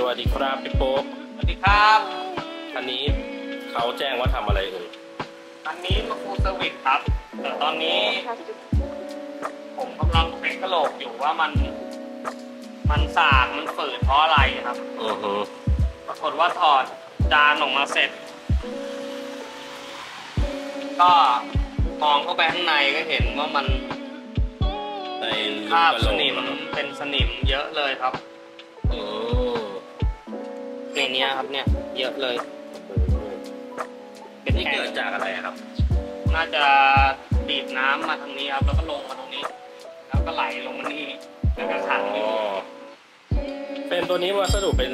สวัสดีครับพี่โป๊กสวัสดีครับ อันนี้เขาแจ้งว่าทำอะไรเอ่ยอันนี้มา full service ครับ แต่ตอนนี้ ผมกำลังเช็คกระโหลกอยู่ว่ามัน มันสากมันฝืดเพราะอะไรครับ อือฮึปรากฏว่าถอดจานออกมาเสร็จ ก็มองเข้าไปข้างในก็เห็นว่ามันในคราบกะโหลสกนิมเหรอครับเป็นสนิมเยอะเลยครับอืม ในเนี้ยครับเนี่ยเยอะเลย เป็นนี่แผเกิงดจากอะไรครับ น่าจะดีดน้ำมาทางนี้ครับ แล้วก็ลงมาตรงนี้ แล้วก็ไหลลงมานี่แล้วก็ขังอยู่อ๋อเป็นตัวนี้วัสดุเป็น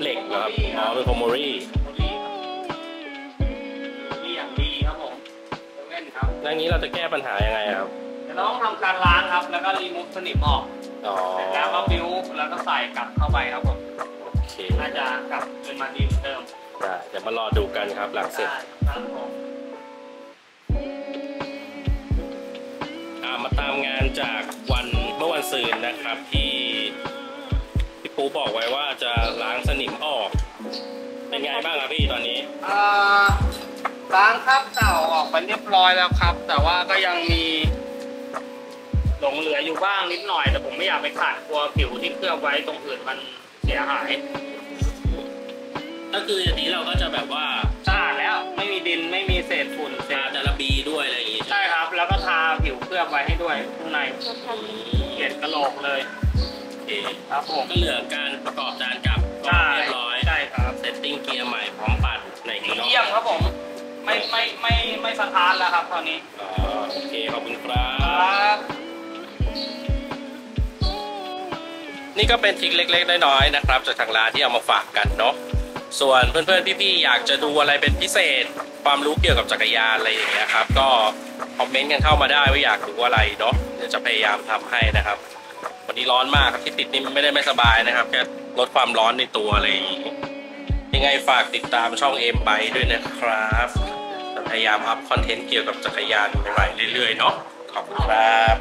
เหล็กเหรอครับ อ๋อ เป็นโคโมรี่โมลีครับดีอย่างดีครับผมเซเว่นครับแล้วนี้เราจะแก้ปัญหายังไงครับเดี๋ยวเราต้องทำการล้างครับ แล้วก็รีมูฟสนิมออก อ๋อ เสร็จแล้วก็บิวแล้วก็ใส่กลับเข้าไปครับผมโอ เคน่าจะกลับคืนมาดีเหมือนเดิมได้เดี๋ยวมารอดูกันครับหลังเสร็จ ได้ครับผมอ่ามาตามงานจากวันเมื่อวันซืนนะครับที่พี่ปูบอกไว้ว่าจะล้างสนิมออก เป็นไงบ้างครับพี่ตอนนี้ อ่าล้างคราบเก่าออกไปเรียบร้อยแล้วครับ แต่ว่าก็ยังมี หลงเหลืออยู่บ้างนิดหน่อย แต่ผมไม่อยากไปขัดกลัวผิวที่เคลือบไว้ตรงอื่นมัน เสียหาย ก็คืออย่างนี้เราก็จะแบบว่าสะอาดแล้วไม่มีดินไม่มีเศษฝุ่นเศทาษจาระบีด้วยอะไรอย่างงี้ใช่ครับ แล้วก็ทาผิวเคลือบไว้ให้ด้วยข้างในเกล็ดกระโหลกเลยโอเคครับผมก็เหลือการประกอบจานกลับก็ใช่เรียบร้อยใช่ครับ setting เกียร์ใหม่พร้อมปั่นอะไรอย่างงี้เนาะเยี่ยมครับผมไม่ไม่ไม่ไม่สตาร์ทแล้วครับตอนนี้ อ๋อโอเคขอบคุณครับครับ นี่ก็เป็น trick เล็ก ๆ น้อยๆนะครับจากทางร้านที่เอามาฝากกันเนาะส่วนเพื่อนๆพี่ๆอยากจะดูอะไรเป็นพิเศษ ความรู้เกี่ยวกับจักรยานอะไรอย่างเงี้ยครับ ก็ comment กันเข้ามาได้ว่าอยากดูอะไรเนาะเดี๋ยวจะพยายามทำให้นะครับ วันนี้ร้อนมากครับที่ติดนี่ไม่ได้ไม่สบายนะครับแค่ลดความร้อนในตัวอะไรอย่างงี้ยังไงฝากติดตามช่องเอ็มไบด้วยนะครับจะพยายามอัพคอนเทนต์เกี่ยวกับจักรยานใหม่ๆเรื่อยๆเนาะขอบคุณครับ